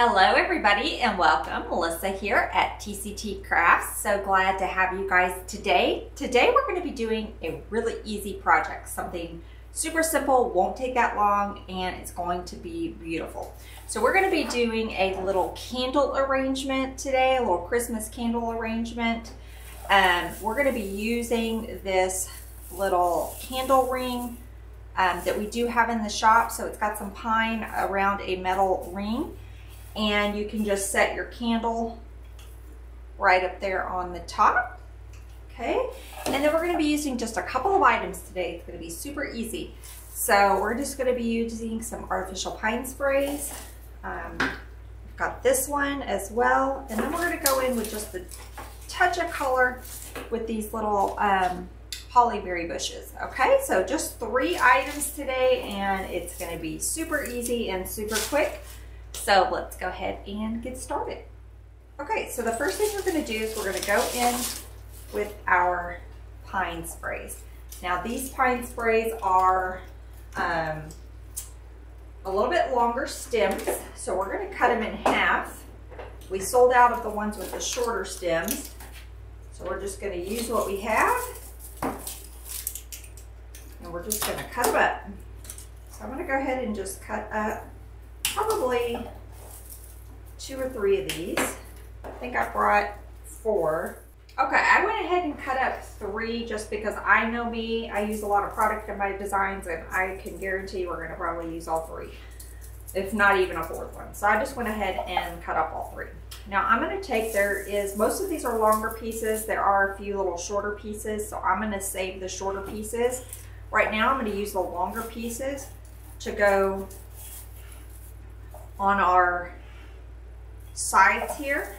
Hello everybody and welcome. Melissa here at TCT Crafts. So glad to have you guys today. Today we're going to be doing a really easy project, something super simple, won't take that long, and it's going to be beautiful. So we're going to be doing a little candle arrangement today, a little Christmas candle arrangement. Um, we're going to be using this little candle ring um, that we do have in the shop. So it's got some pine around a metal ring and you can just set your candle right up there on the top. Okay, and then we're going to be using just a couple of items today. It's going to be super easy. So we're just going to be using some artificial pine sprays. Um, got this one as well. And then we're going to go in with just a touch of color with these little um, hollyberry bushes. Okay, so just three items today and it's going to be super easy and super quick. So let's go ahead and get started. Okay, so the first thing we're gonna do is we're gonna go in with our pine sprays. Now these pine sprays are um, a little bit longer stems, so we're gonna cut them in half. We sold out of the ones with the shorter stems, so we're just gonna use what we have, and we're just gonna cut them up. So I'm gonna go ahead and just cut up probably two or three of these. I think I brought four. Okay, I went ahead and cut up three just because I know me. I use a lot of product in my designs and I can guarantee we're gonna probably use all three, if not even a fourth one. So I just went ahead and cut up all three. Now I'm gonna take, there is, most of these are longer pieces. There are a few little shorter pieces, so I'm gonna save the shorter pieces. Right now I'm gonna use the longer pieces to go on our sides here.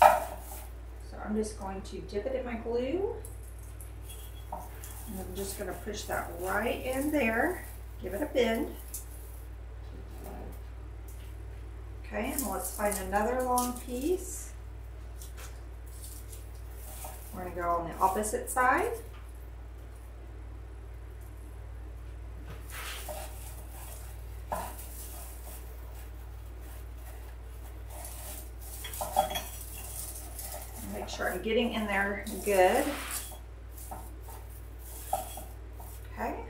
So I'm just going to dip it in my glue. And I'm just going to push that right in there. Give it a bend. Okay, and let's find another long piece. We're going to go on the opposite side. sure I'm getting in there good. Okay.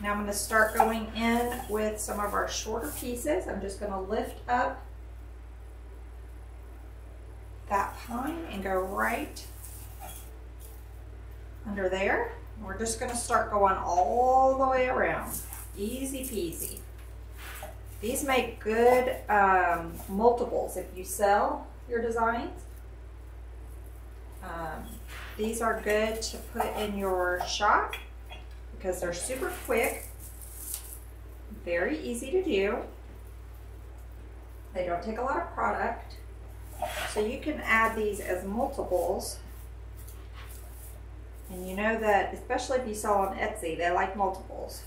Now I'm going to start going in with some of our shorter pieces. I'm just going to lift up that pine and go right under there. We're just going to start going all the way around. Easy peasy. These make good um, multiples if you sell your designs. Um, these are good to put in your shop because they're super quick, very easy to do. They don't take a lot of product. So you can add these as multiples. And you know that, especially if you sell on Etsy, they like multiples.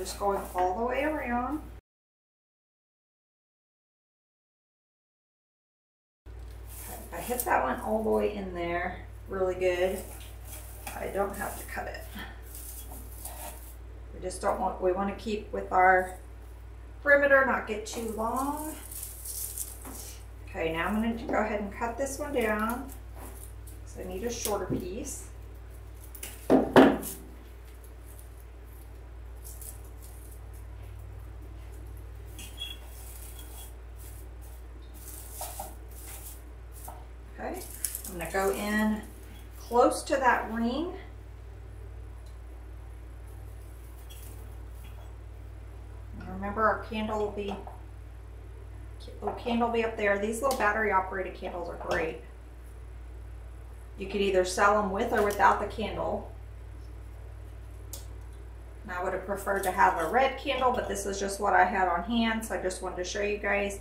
Just going all the way around. I hit that one all the way in there really good. I don't have to cut it. We just don't want, we want to keep with our perimeter, not get too long. Okay, now I'm going to go ahead and cut this one down because I need a shorter piece. go in close to that ring. remember our candle will be little candle will be up there. These little battery operated candles are great. You could either sell them with or without the candle. I would have preferred to have a red candle, but this is just what I had on hand, so I just wanted to show you guys.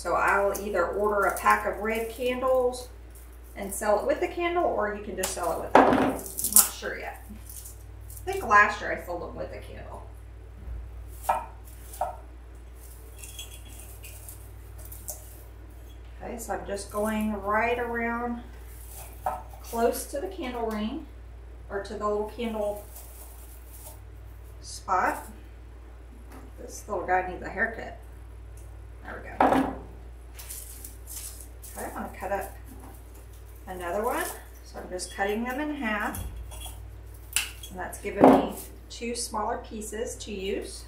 So I will either order a pack of red candles and sell it with the candle, or you can just sell it with it. I'm not sure yet. I think last year I sold them with the candle. Okay, so I'm just going right around close to the candle ring or to the little candle spot. This little guy needs a haircut. There we go. Okay, I'm gonna cut up another one. So I'm just cutting them in half. And that's giving me two smaller pieces to use.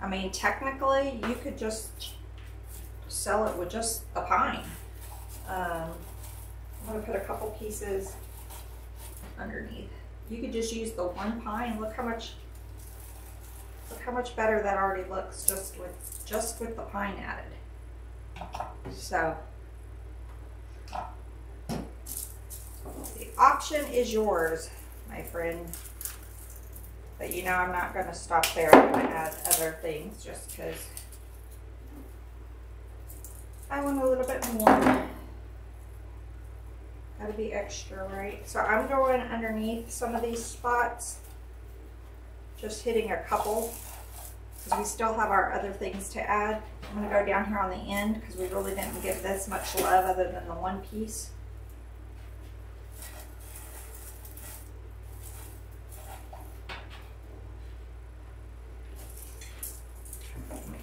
I mean, technically, you could just sell it with just a pine. Um, I'm gonna put a couple pieces underneath. You could just use the one pine. Look how much, look how much better that already looks just with just with the pine added. So the option is yours, my friend. But you know I'm not going to stop there. I'm going to add other things just because I want a little bit more. Got to be extra, right? So I'm going underneath some of these spots. Just hitting a couple because we still have our other things to add. I'm going to go down here on the end because we really didn't give this much love other than the one piece.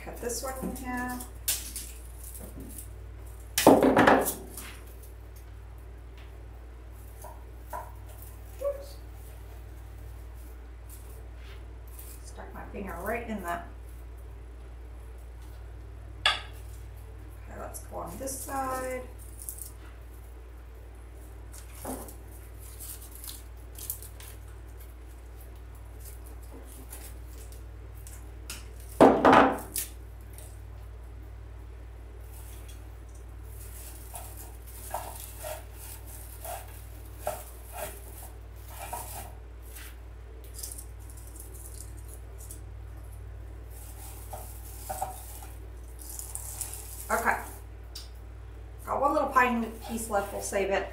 Cut this one in half. Stuck my finger right in that. Okay, let's go on side. Okay. Piece left, we'll save it.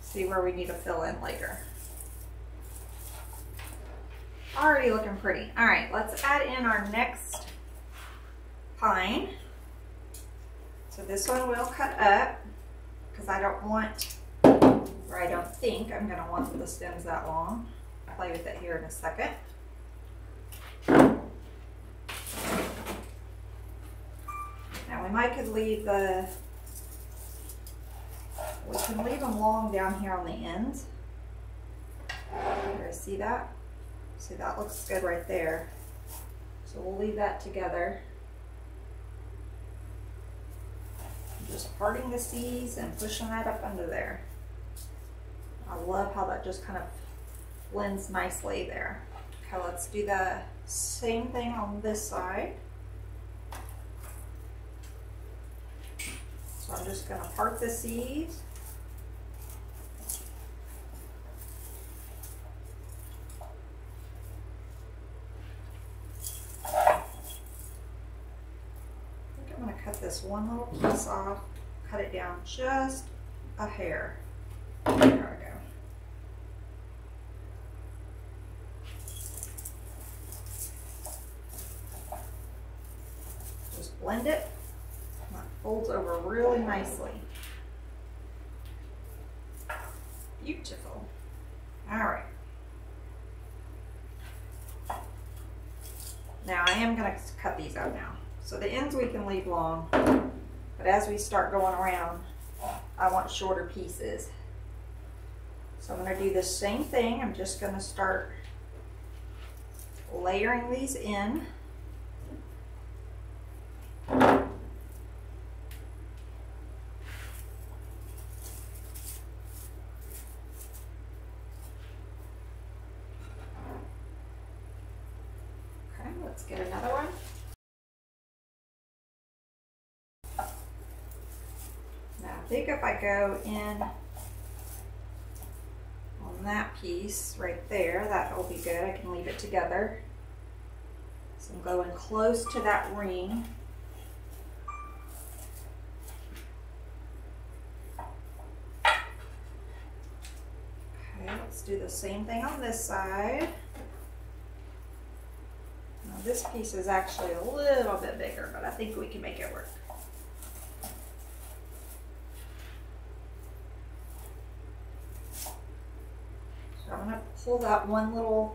See where we need to fill in later. Already looking pretty. All right, let's add in our next pine. So this one will cut up because I don't want, or I don't think I'm gonna want the stems that long. I'll play with it here in a second. We might could leave the, we can leave them long down here on the ends. Here, see that? See, that looks good right there. So we'll leave that together. Just parting the seeds and pushing that up under there. I love how that just kind of blends nicely there. Okay, let's do the same thing on this side. So I'm just going to part the seeds. I think I'm going to cut this one little piece off, cut it down just a hair. There we go. Just blend it folds over really nicely. Beautiful. All right. Now I am going to cut these out now. So the ends we can leave long, but as we start going around, I want shorter pieces. So I'm going to do the same thing. I'm just going to start layering these in. Let's get another one. Now I think if I go in on that piece right there, that will be good. I can leave it together. So I'm going close to that ring. Okay, let's do the same thing on this side. Now this piece is actually a little bit bigger, but I think we can make it work. So I'm gonna pull that one little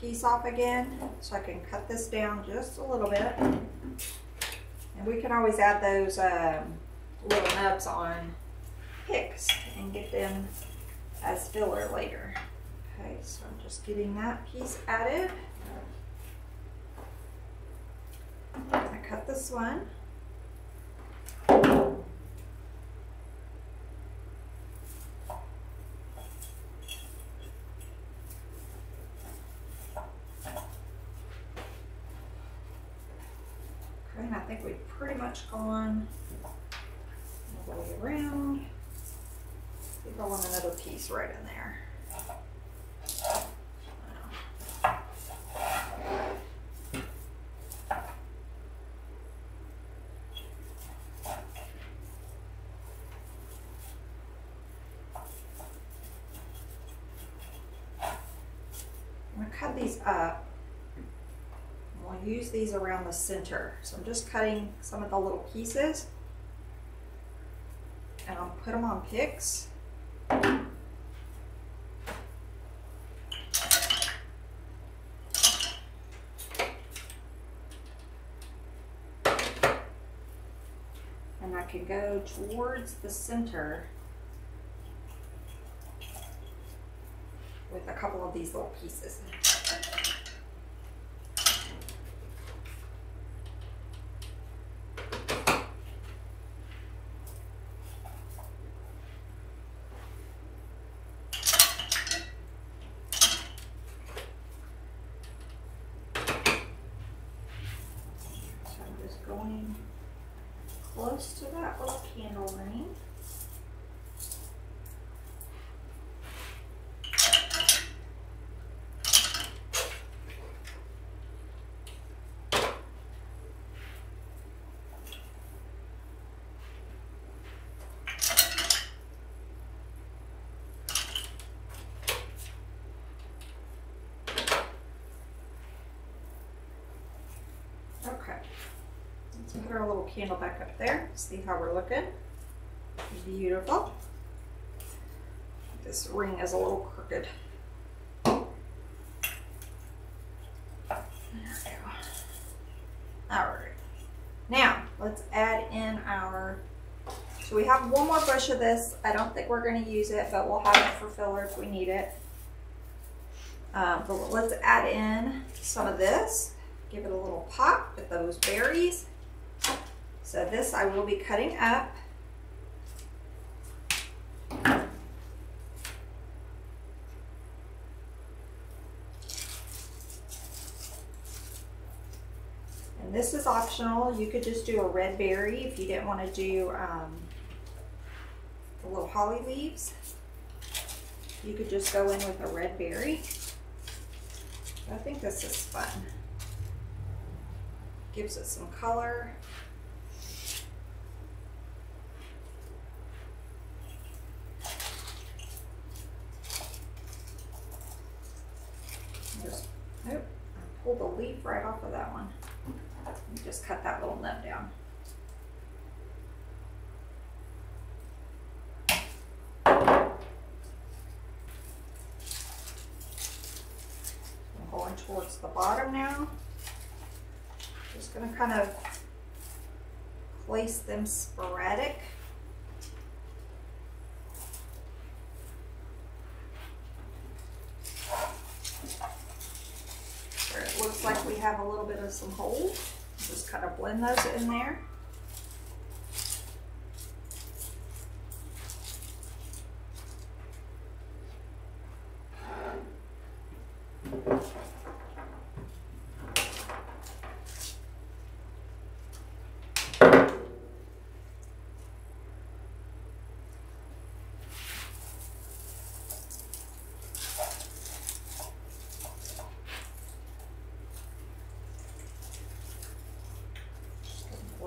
piece off again so I can cut this down just a little bit. And we can always add those um, little nubs on picks and get them as filler later. Okay, so I'm just getting that piece added. I cut this one. Okay, and I think we've pretty much gone all the way around. I think I want another piece right in there. I'm gonna cut these up. We'll use these around the center. So I'm just cutting some of the little pieces and I'll put them on picks. And I can go towards the center with a couple of these little pieces. So I'm just going close to that little candle ring. Okay. Let's put our little candle back up there. See how we're looking. Beautiful. This ring is a little crooked. There we go. All right. Now, let's add in our, so we have one more brush of this. I don't think we're gonna use it, but we'll have it for filler if we need it. Um, but let's add in some of this. Give it a little pop with those berries. So this I will be cutting up. And this is optional. You could just do a red berry if you didn't want to do um, the little holly leaves. You could just go in with a red berry. I think this is fun. Gives it some color. Just, nope, I pulled the leaf right off of that one. Just cut that little nub down. I'm going towards the bottom now. Just gonna kind of place them sporadic. Where it looks like we have a little bit of some holes. Just kind of blend those in there.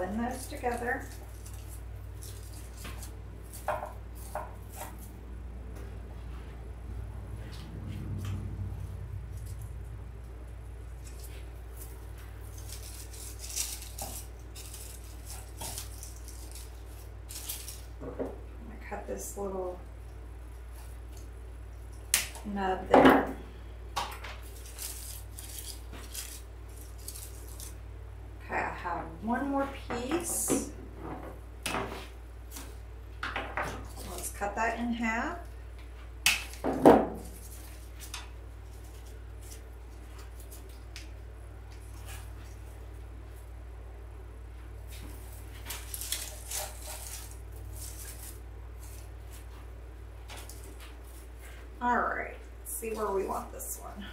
blend those together. cut this little nub there. One more piece. Let's cut that in half. All right, see where we want this one.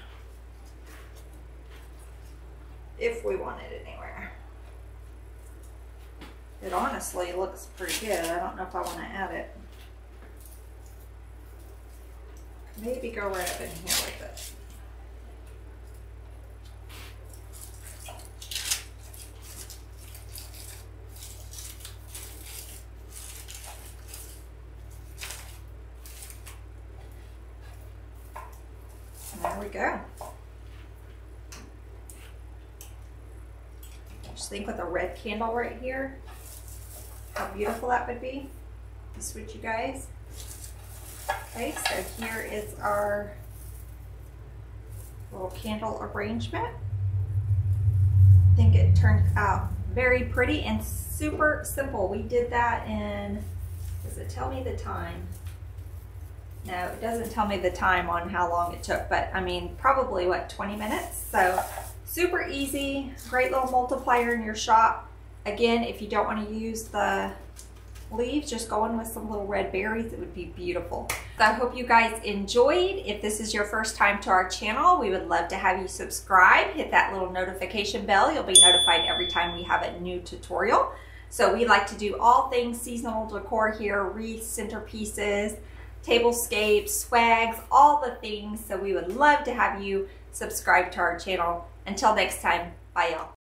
If we want it anywhere. It honestly looks pretty good. I don't know if I want to add it. Maybe go right up in here with it. There we go. Just think with a red candle right here, how beautiful that would be. This would you guys. Okay, so here is our little candle arrangement. I think it turned out very pretty and super simple. We did that in, does it tell me the time? No, it doesn't tell me the time on how long it took, but I mean, probably what, 20 minutes? So super easy, great little multiplier in your shop. Again, if you don't want to use the leaves, just go in with some little red berries. It would be beautiful. So I hope you guys enjoyed. If this is your first time to our channel, we would love to have you subscribe. Hit that little notification bell. You'll be notified every time we have a new tutorial. So we like to do all things seasonal decor here, wreaths, centerpieces, tablescapes, swags, all the things. So we would love to have you subscribe to our channel. Until next time, bye y'all.